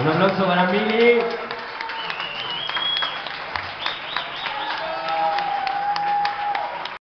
Un aplauso para Mili.